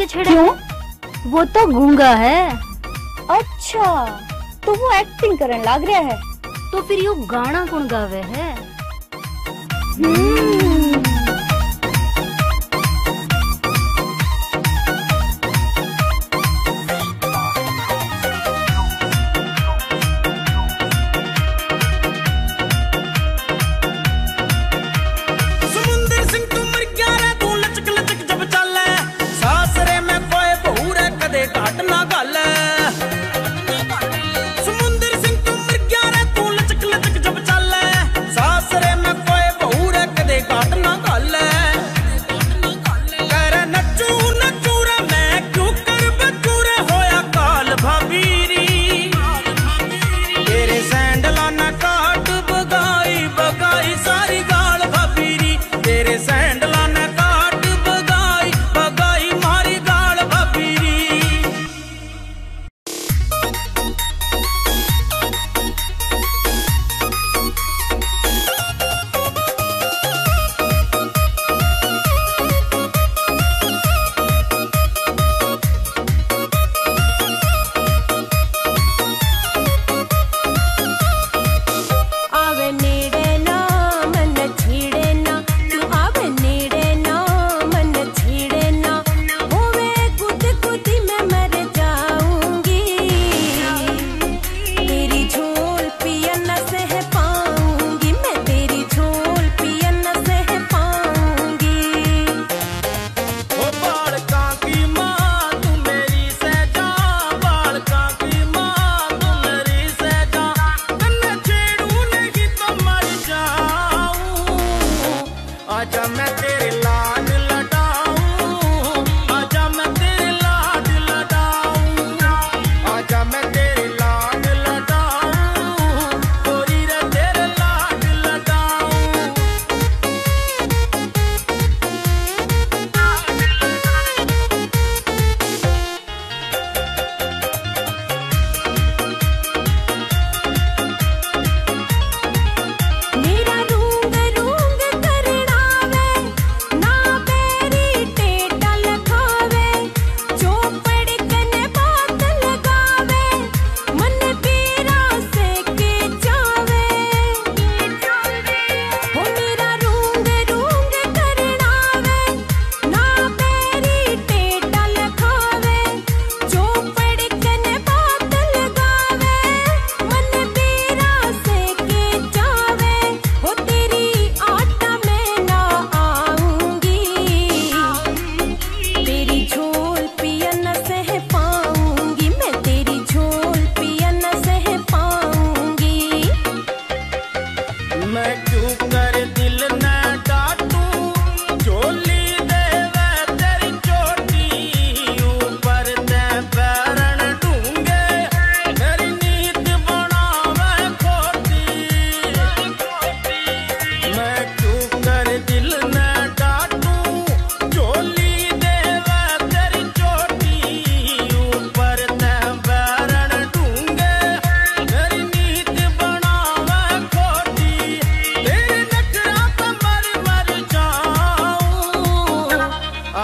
के छेड़ा क्यों? वो तो गूँगा है अच्छा तो वो एक्टिंग करने लग रहा है तो फिर यो गाना कौन गावे है hmm.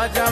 Raja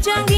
将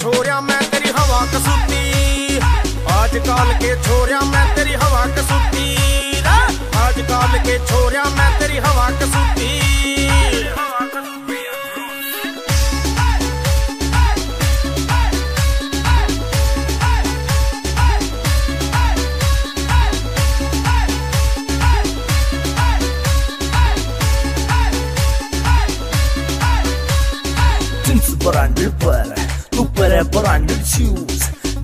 छोरिया, मैं तेरी हवा कसूती। आजकल के छोरिया, मैं तेरी हवा कसूती। आजकल के छोरिया, मैं तेरी हवा कसूती। Jinsi brandil para पर है ब्रांड शूज़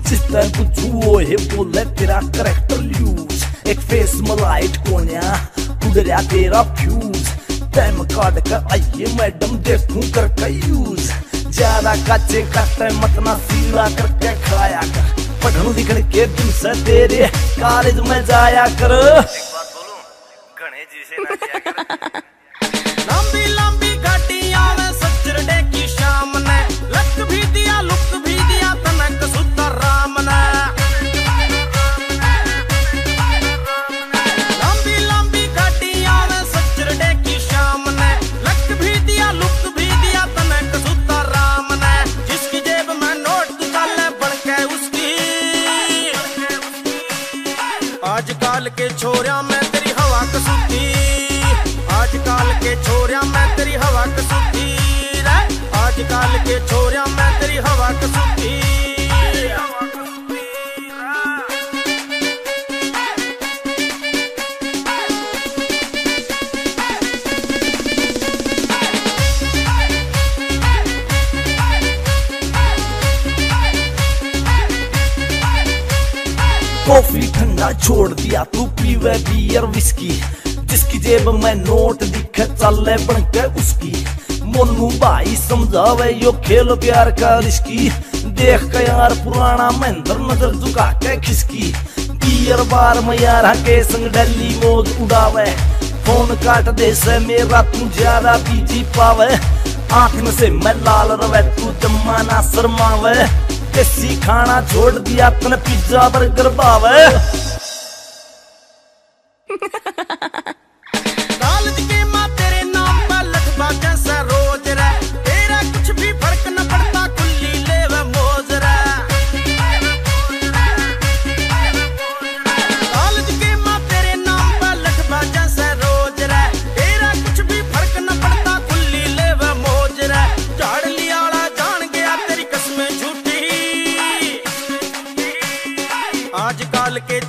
जिस तरह कुछ वो है बोले तेरा करेक्टर यूज़ एक फेस मलाइट कोन्या कुदरिया तेरा फ्यूज टाइम काट कर आइए मैडम देखूँ कर कई यूज़ ज़्यादा काचे काटे मत ना सीधा करके खाया कर पढ़न लिखन के दिन से तेरे कॉलेज में जाया कर एक बात बोलूँ? गणेश जी से ना किया कर। लंबी लंबी कॉफ़ी ठंडा छोड़ दिया, तू पीवे बियर विस्की जिसकी जेब में नोट दिखे, चले बन के उसकी। मोनू भाई समझावे, यो खेल प्यार का रिस्की देख के यार पुराना महेंद्र नज़र झुका के खिसकी। बियर बार में यार के संग डेली मौज उड़ावे। फ़ोन काट दे से मेरा तू ज़्यादा बीजी पावे। आँख में से मैं लाल रवे, तू जमाना शर्मावे। देसी खाना छोड़ दिया तने पिज्जा बर्गर भावे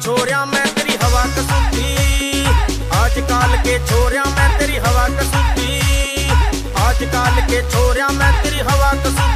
छोरिया, मैं तेरी हवा कसूती। आज के छोरिया, मैं तेरी हवा कसूती। आजकल के छोरिया, मैं तेरी हवा कसूती।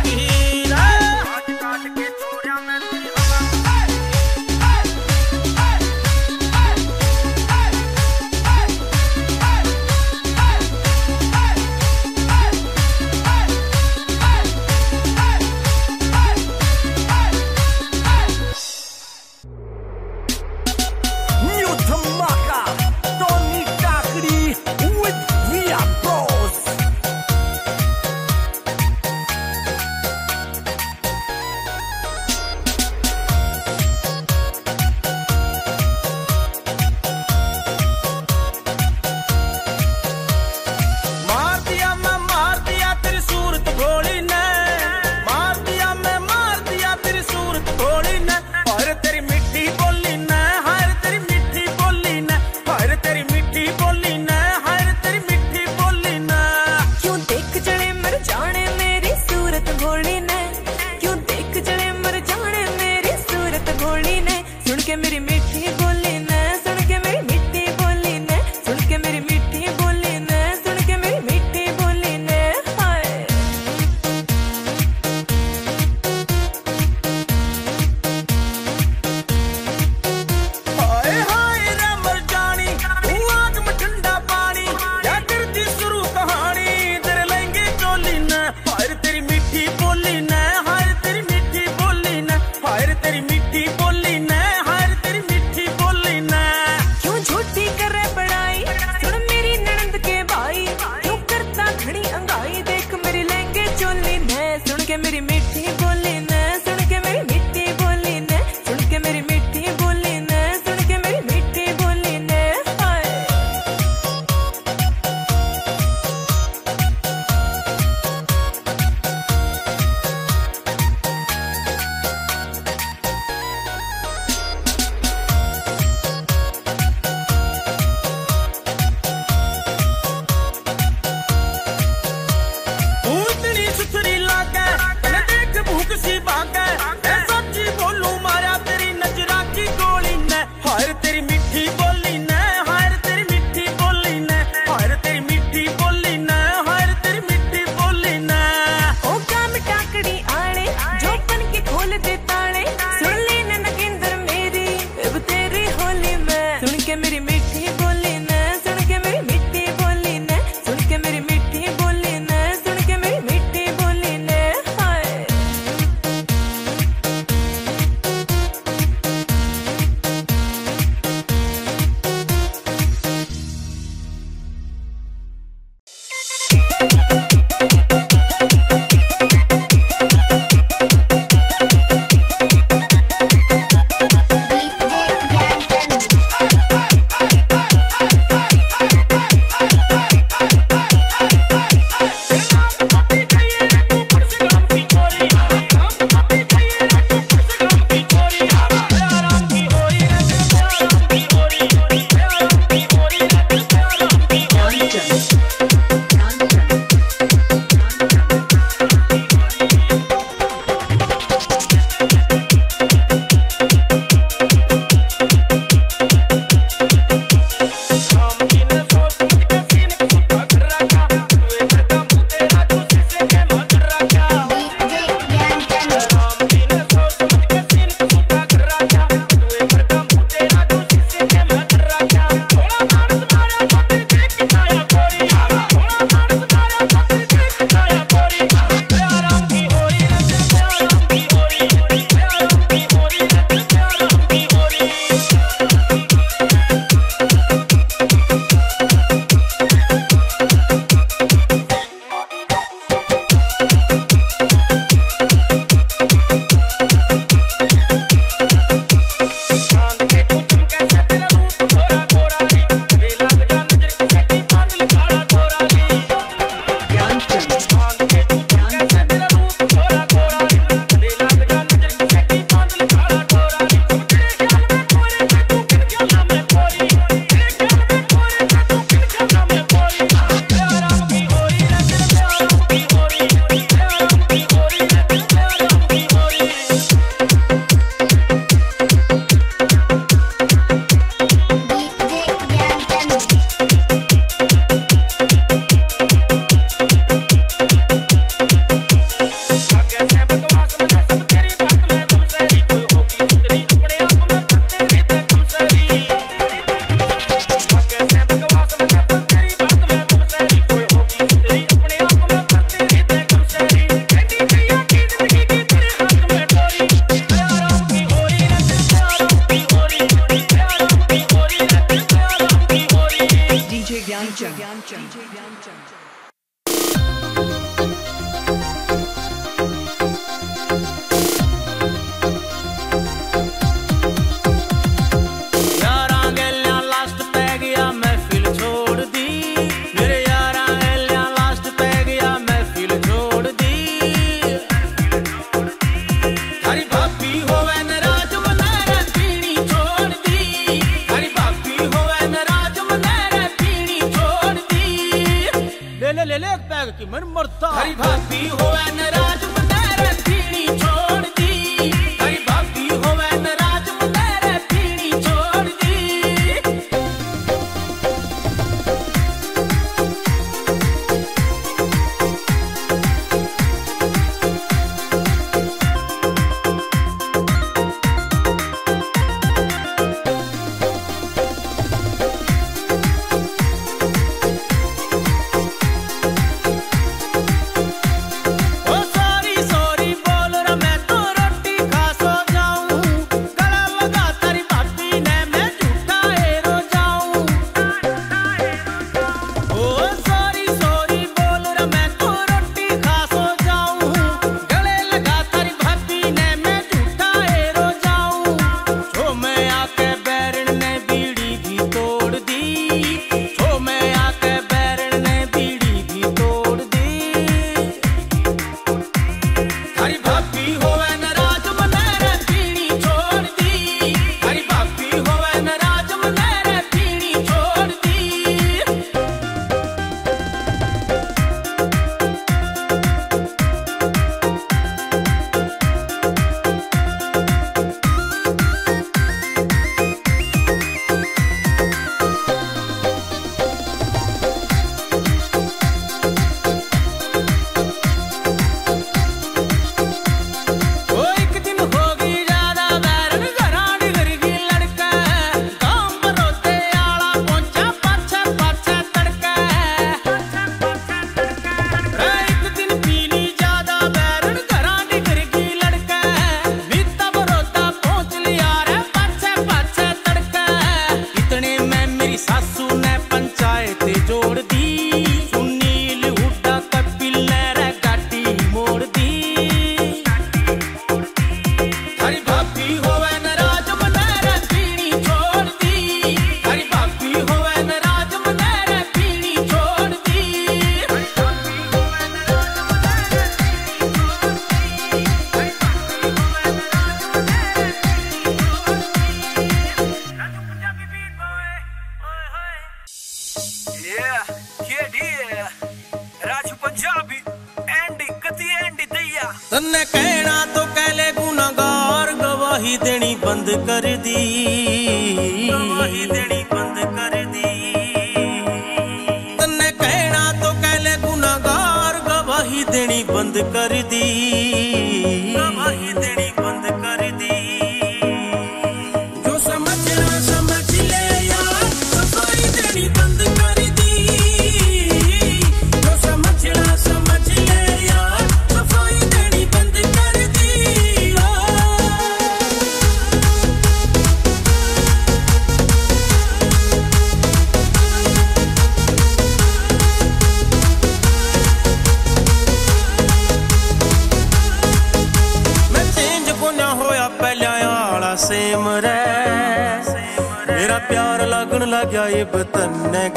की मन मरता हरी भाती हो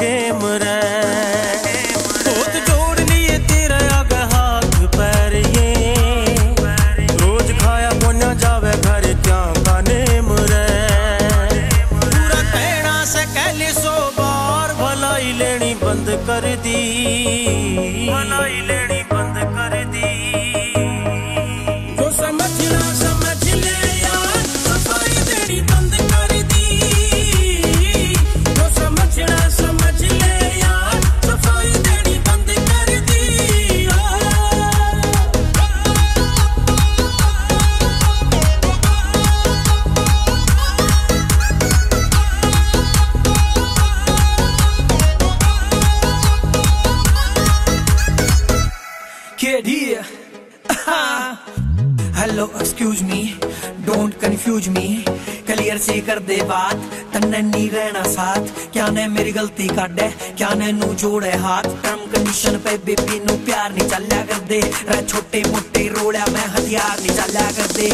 प्रेम रे बहुत जोड़ लिए तेरा अग हाथ पैर ये रोज खाया मोना जावे घर क्या का नेम रे पूरा कहना से कहले सो बार भलाई लेनी बंद कर दी भलाई लेनी ਗਲਤੀ ਕਾਢੈ ਕਿਆ ਨੈਨੂੰ ਜੋੜੈ ਹੱਥ ਟਰਮ ਕੰਡੀਸ਼ਨ ਪੈ ਬੀਬੀ ਨੂੰ ਪਿਆਰ ਨਹੀਂ ਚੱਲਿਆ ਕਰਦੇ ਰ ਛੋਟੇ ਮੋਟੇ ਰੋਲਿਆ ਮੈਂ ਹਥਿਆਰ ਨਹੀਂ ਚੱਲਿਆ ਕਰਦੇ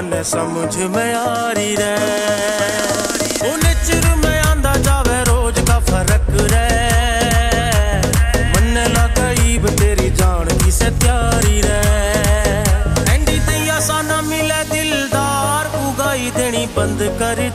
ਮਨ ਸਮਝ ਮਿਆਰੀ ਆਰੀ ਰੇ ਜਾਵੇ, ਰੋਜ਼ ਦਾ ਫ਼ਰਕ ਰੇ ਮਨ ਨਾ ਕਈਬ ਤੇਰੀ ਕਿਸੇ ਤਿਆਰੀ ਰੇ ਐਂਡੀ ਤੇ ਆਸਾਨਾ ਦਿਲਦਾਰ ਉਗਾਈ ਦੇਣੀ ਬੰਦ ਕਰ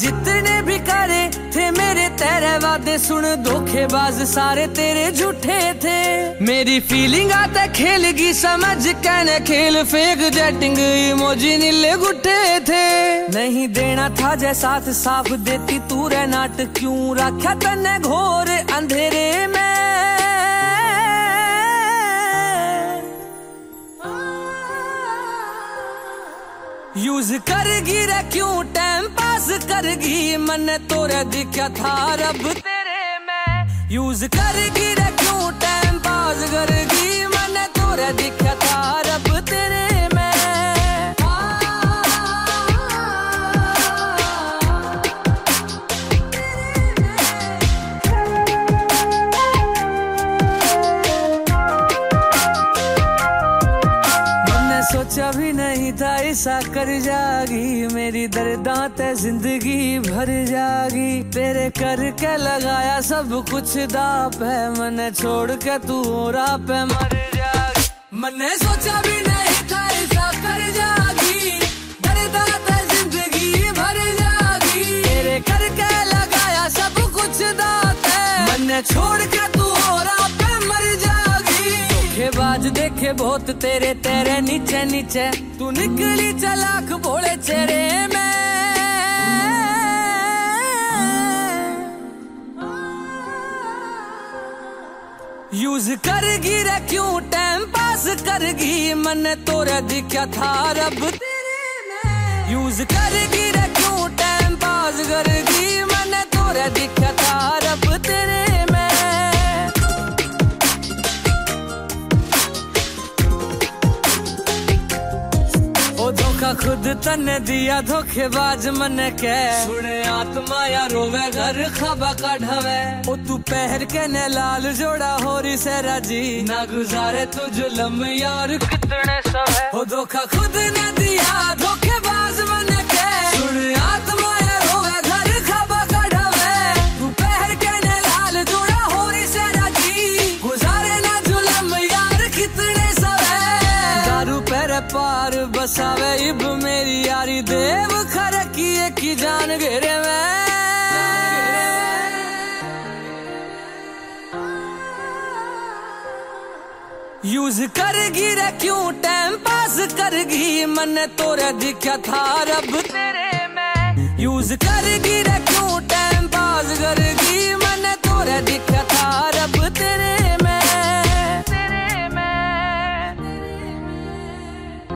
जितने भी करे थे मेरे तेरे वादे सुन, धोखेबाज सारे तेरे झूठे थे। मेरी फीलिंग आता खेलगी, समझ कहने खेल फेक जेटिंग इमोजी नीले गुट्टे थे। नहीं देना था जै साथ, साफ़ देती तू रे नाट, क्यों रखा तने घोर अंधेरे में? यूज़ करगी रे क्यों टाइम पास करगी मन तोरे दिखा था रब। तेरे में यूज़ करगी रे क्यों टाइम पास करगी मन तोरे दिखा था रब। तेरे सोचा भी नहीं था ऐसा कर जागी मेरी दर्दा ते ज़िंदगी भर जागी। तेरे करके लगाया सब कुछ दाप है। मैंने छोड़ के तू राह पे मर जागी। मैंने सोचा भी नहीं था ऐसा कर जागी। दर्दा ते ज़िंदगी भर जागी। तेरे करके लगाया सब कुछ दाप है। मैंने छोड़ के धोखेबाज देखे बहुत तेरे तेरे नीचे नीचे। तू निकली चलाक भोले चेहरे में। यूज़ करगी रे क्यों? टाइम पास करगी। मन तोरे दिखा था रब तेरे में। यूज़ करगी रे खुद तने दिया धोखेबाज मन के। सुने आत्मा या रोवे घर खबा का ढवे ओ तू पहर के ने लाल जोड़ा हो रही से राज़ी। ना गुजारे तू जुलम यार कितने सवे। ओ धोखा खुद ने दिया धोखेबाज मन के। सुने आत्मा सावे इब मेरी यारी देव, खर की एक ही जान घेरे में। यूज़ करगी रे क्यों टाइम पास करगी? मन तोरे दिखा था रब तेरे में। यूज़ करगी रे क्यों टाइम पास करगी? मन तोरे दिखा था रब तेरे